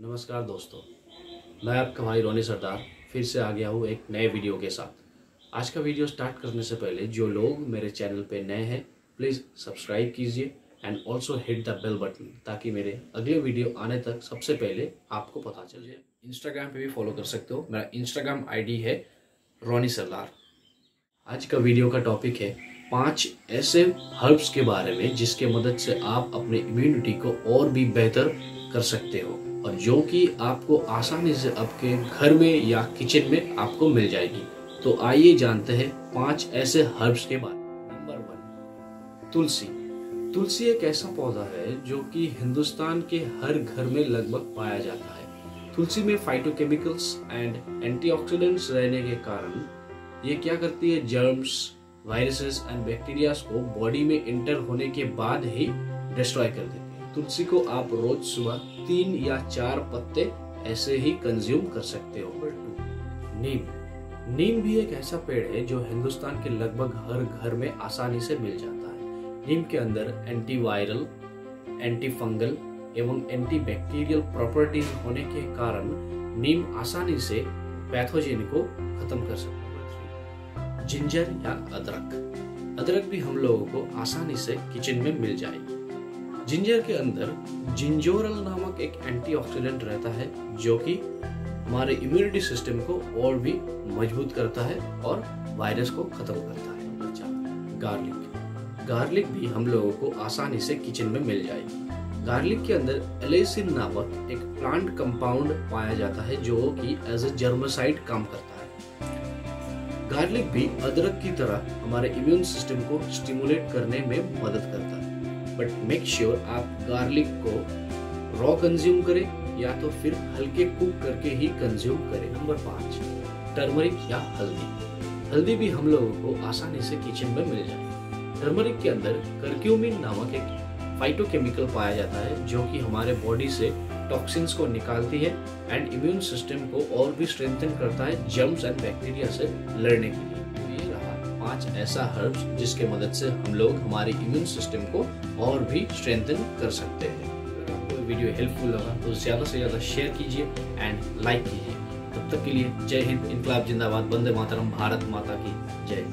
नमस्कार दोस्तों, मैं आपका भाई रोनी सरदार, फिर से आ गया हूँ एक नए वीडियो के साथ। आज का वीडियो स्टार्ट करने से पहले, जो लोग मेरे चैनल पे नए हैं, प्लीज़ सब्सक्राइब कीजिए and also hit the bell button ताकि मेरे अगले वीडियो आने तक सबसे पहले आपको पता चल जाए। इंस्टाग्राम पे भी फॉलो कर सकते हो। मेरा इंस्टाग्राम आईडी है रोनी सरदार। आज का वीडियो का टॉपिक है पाँच ऐसे हर्ब्स के बारे में जिसके मदद से आप अपने इम्यूनिटी को और भी बेहतर कर सकते हो और जो कि आपको आसानी से आपके घर में या किचन में आपको मिल जाएगी। तो आइए जानते हैं पाँच ऐसे हर्ब्स के बारे में। नंबर वन तुलसी। तुलसी एक ऐसा पौधा है जो कि हिंदुस्तान के हर घर में लगभग पाया जाता है। तुलसी में फाइटोकेमिकल्स एंड एंटीऑक्सीडेंट्स रहने के कारण ये क्या करती है? जर्म्स वायरसेस एंड बैक्टीरिया को बॉडी में एंटर होने के बाद ही डिस्ट्रॉय कर देते है। तुलसी को आप रोज सुबह तीन या चार पत्ते ऐसे ही कंज्यूम कर सकते हो। नंबर टू नीम। नीम भी एक ऐसा पेड़ है जो हिंदुस्तान के लगभग हर घर में आसानी से मिल जाता है। नीम के अंदर एंटीवायरल एंटी फंगल एवं एंटी बैक्टीरियल प्रॉपर्टीज़ होने के कारण नीम आसानी से पैथोजेन को खत्म कर सकता है। जिंजर या अदरक। अदरक भी हम लोगों को आसानी से किचन में मिल जाएगी जिंजर के अंदर जिंजोरल नामक एक एंटीऑक्सीडेंट रहता है, जो कि हमारे इम्यूनिटी सिस्टम को और भी मज़बूत करता है और वायरस को खत्म करता है। गार्लिक। गार्लिक भी हम लोगों को आसानी से किचन में मिल जाएगी गार्लिक के अंदर एलेसिन नामक एक प्लांट कंपाउंड पाया जाता है, जो कि एज ए जर्मोसाइड काम करता है। गार्लिक भी अदरक की तरह हमारे इम्यून सिस्टम को स्टिमुलेट करने में मदद करता है। बट मेक श्योर आप गार्लिक को रॉ कंज्यूम करें या तो फिर हल्के कुक करके ही कंज्यूम करें। नंबर पाँच टर्मरिक या हल्दी। हल्दी भी हम लोगों को आसानी से किचन में मिल जाए टर्मरिक के अंदर कर्क्यूमिन नामक एक फाइटोकेमिकल पाया जाता है जो कि हमारे बॉडी से टॉक्सिन्स को निकालती है एंड इम्यून सिस्टम को और भी स्ट्रेंथन करता है जर्म्स एंड बैक्टीरिया से लड़ने के लिए। तो ये रहा पाँच ऐसा हर्ब्स जिसके मदद से हम लोग हमारे इम्यून सिस्टम को और भी स्ट्रेंथन कर सकते हैं। अगर आपको वीडियो हेल्पफुल लगा तो ज़्यादा से ज़्यादा शेयर कीजिए एंड लाइक कीजिए। तब तक के लिए जय हिंद, इनकलाब जिंदाबाद, वंदे मातरम, भारत माता की जय।